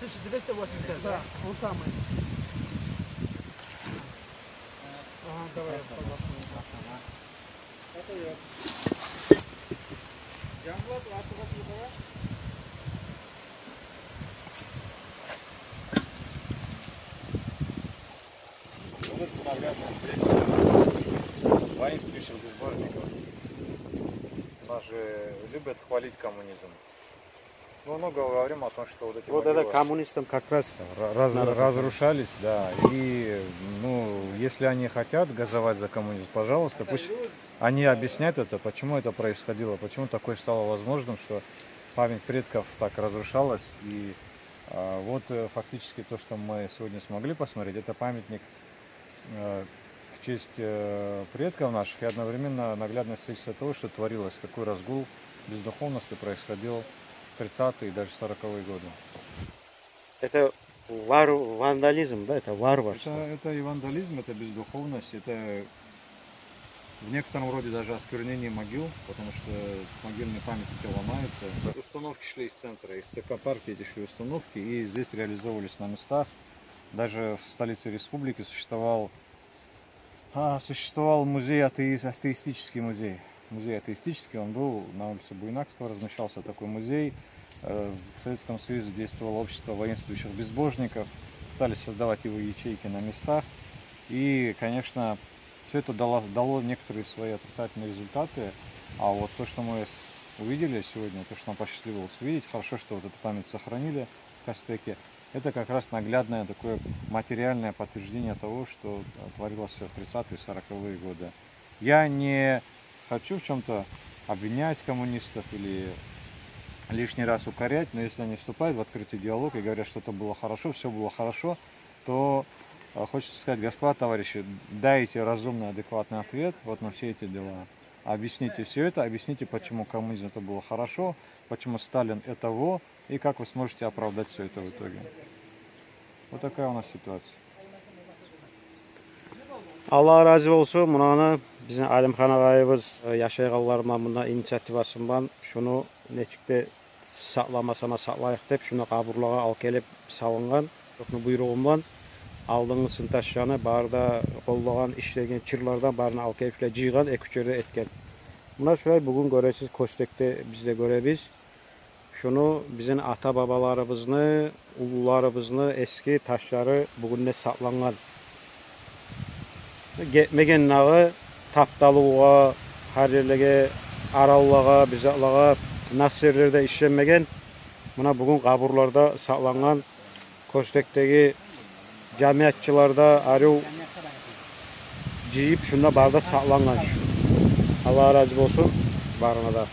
1285, Да, он самый. Ага, давай. Это я. Янблат, артыгы сюда. Вот это наглядное свидетельство воинствующих безбожников. Нас же любят хвалить коммунизм. Мы много говорим о том, что вот эти Вот это могилы коммунистам как раз раз- надо разрушались, да. И, ну, если они хотят газовать за коммунизм, пожалуйста, пусть они объяснят это, почему это происходило, почему такое стало возможным, что память предков так разрушалась. И а, вот э, фактически то, что мы сегодня смогли посмотреть, это памятник э, в честь э, предков наших и одновременно наглядное свидетельство того, что творилось, какой разгул бездуховности происходил 30-е и даже 40-е годы. это вар, вандализм, да, это варварство. Это, это и вандализм, это бездуховность, это в некотором роде даже осквернение могил, потому что могильные памятники ломаются. Установки шли из центра, из ЦК партии эти шли установки, и здесь реализовывались на местах. Даже в столице республики существовал, а, существовал музей, атеи- атеистический музей. Музей атеистический, он был на улице Буйнакского, размещался такой музей. Э, В Советском Союзе действовало общество воинствующих безбожников, пытались создавать его ячейки на местах. И, конечно, все это дало, дало некоторые свои отрицательные результаты. А вот то, что мы увидели сегодня, то, что нам посчастливилось увидеть, хорошо, что вот эту память сохранили в Костеке, это как раз наглядное такое материальное подтверждение того, что творилось в 30-е 40-е годы. Я не хочу в чем-то обвинять коммунистов или лишний раз укорять, но если они вступают в открытый диалог и говорят, что это было хорошо, все было хорошо, то э, хочется сказать, господа товарищи, дайте разумный, адекватный ответ вот на все эти дела. Объясните все это, объясните, почему коммунизм это было хорошо, почему Сталин это во, и как вы сможете оправдать все это в итоге. Вот такая у нас ситуация. Allah razı olsun. Munana bizim Alimxan ağayımız e, yaşayğanlarına bunda inisiativasından şunu neçikte saqlamasana saqlayıq dep şunu qaburlağa al kelip salıngan şunu buyruğundan aldığın sıntaşlarını barda qollagan işlegen çırlardan barını al keliple jıygan ek üçörde etken. Buna şöyle bugün göresiz Kostek'te biz de görebiz. Şunu bizim ata babalarımızını, ulularımızını eski taşları bugün de saklangan. Getmеген нағы тапталууга ар жерлерге араллага бизалага насерлерде ішшенмеген мына бүгүн кабурларда сакланган көстөктеги жамиятчыларда ару жыйып шунда барда сакланган. Алла ыраазы болсун баарына да.